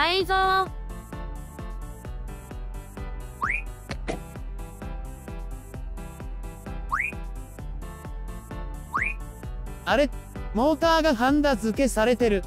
改造あれモーターがハンダ付けされてる。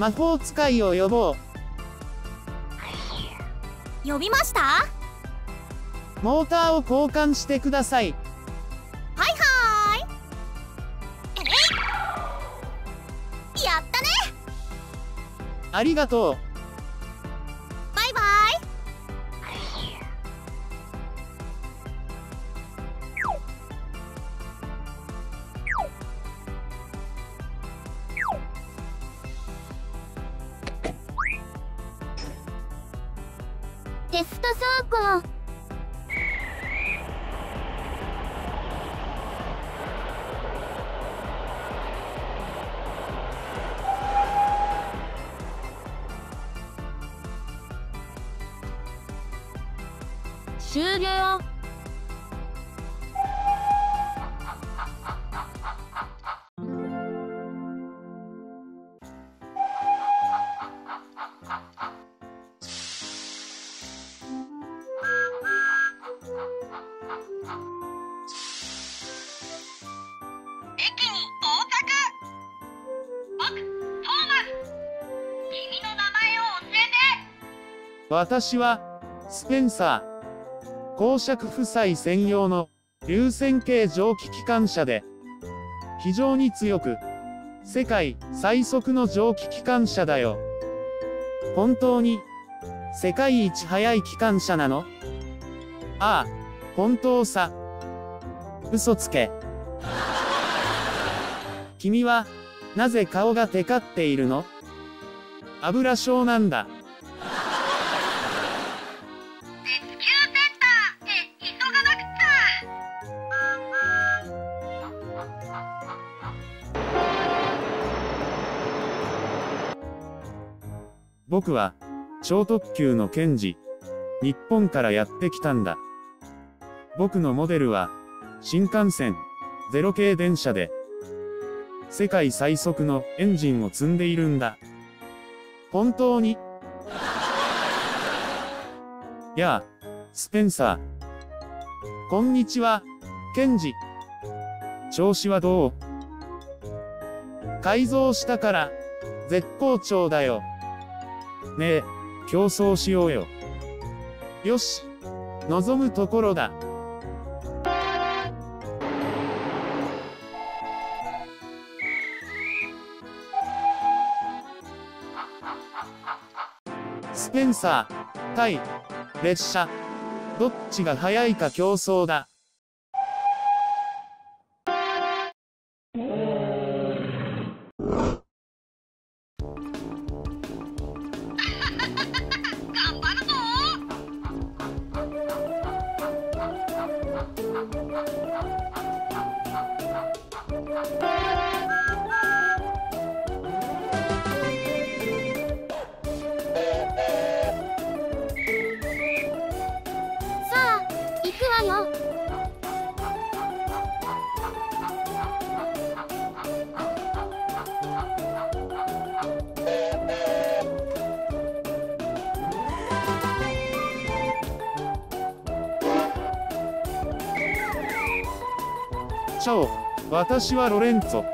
魔法使いを呼ぼ呼びました？う。モーターを交換してください。はいはーいえいやったねありがとう。テスト走行。終了。私は、スペンサー。公爵夫妻専用の、流線形蒸気機関車で、非常に強く、世界最速の蒸気機関車だよ。本当に、世界一速い機関車なの？ああ、本当さ。嘘つけ。君は、なぜ顔がテカっているの？油症なんだ。僕は、超特急のケンジ。日本からやってきたんだ。僕のモデルは、新幹線、ゼロ系電車で、世界最速のエンジンを積んでいるんだ。本当に？やあ、スペンサー。こんにちは、ケンジ。調子はどう？改造したから、絶好調だよ。ねえ、競争しようよ。よし、望むところだ。スペンサー、対、列車。どっちが速いか競争だ。さあ行くわよ。チャオ、私はロレンツォ。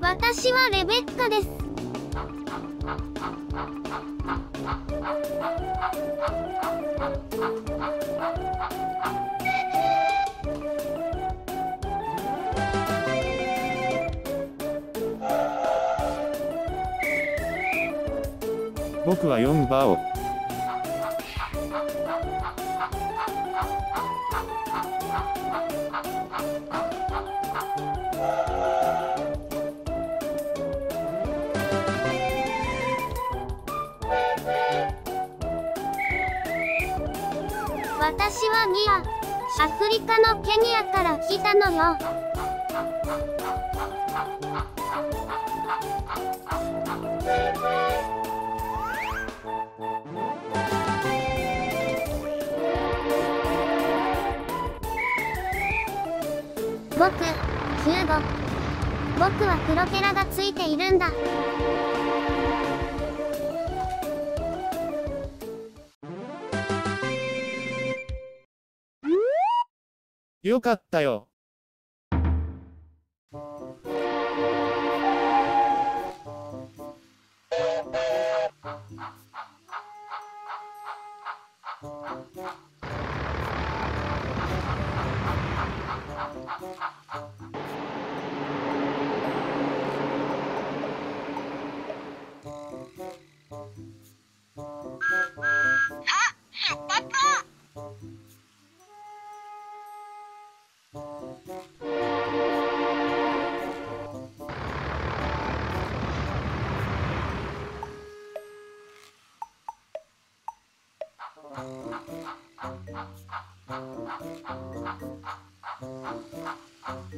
私はレベッカです僕は4バオ。私はニアアフリカのケニアから来たのよ僕、キューボ。僕はプロペラがついているんだ。よかったよ。Thank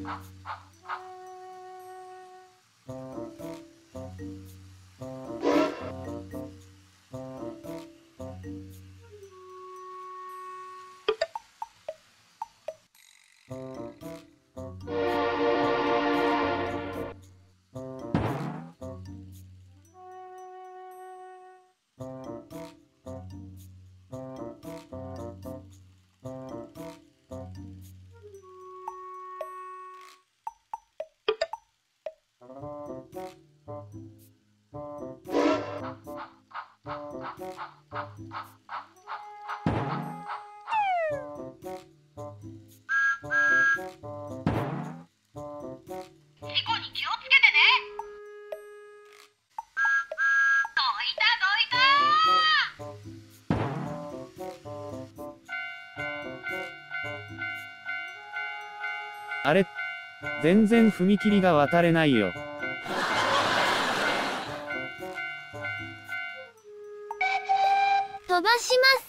you. 事故に気を全然踏切が渡れないよ。飛ばします。